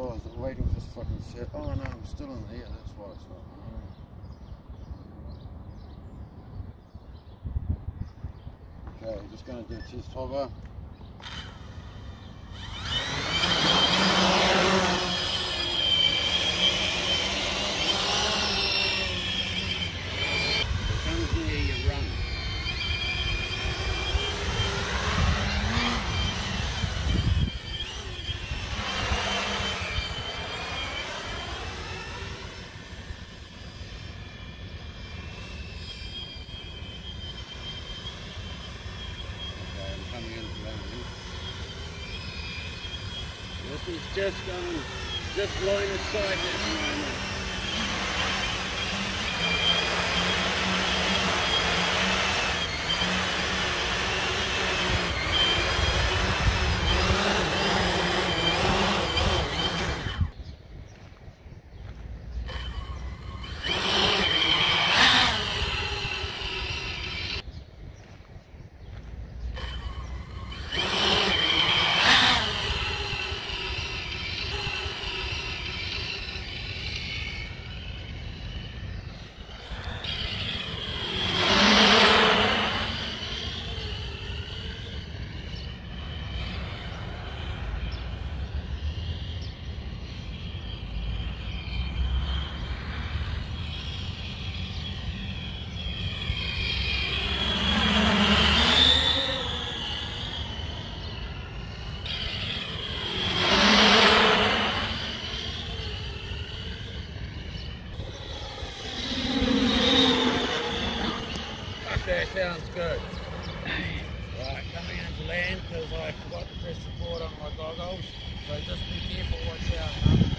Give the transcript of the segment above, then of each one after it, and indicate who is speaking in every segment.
Speaker 1: Oh, is it waiting for this fucking shit? Oh no, I'm still in here, that's why it's not. Okay, just gonna do a test hover. This is just going, just line of sight
Speaker 2: Okay, sounds good. Right, coming into land because I forgot to press record on my goggles. So just be careful, watch out.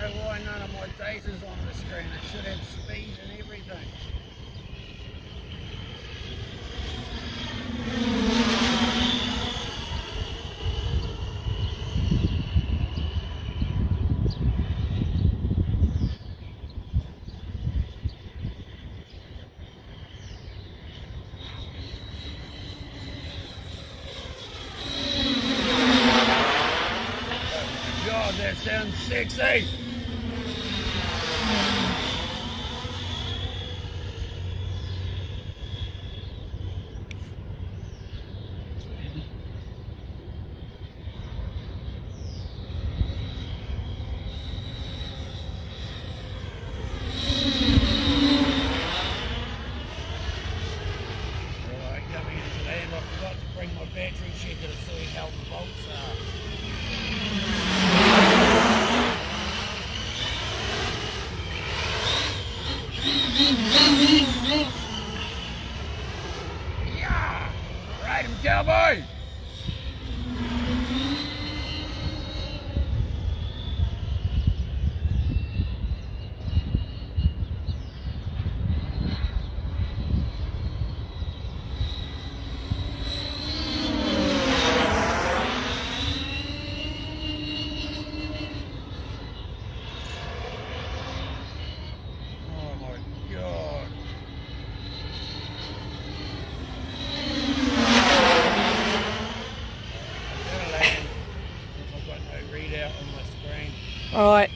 Speaker 2: Know why none of my data's on the screen. It should have speed and everything. God, that sounds sexy. Right, coming into land, I forgot to bring my battery checker to see how the volts are. Yeah! Him, cowboy! Oh my god. I'm gonna land if I've got no readout on my screen.
Speaker 3: All right.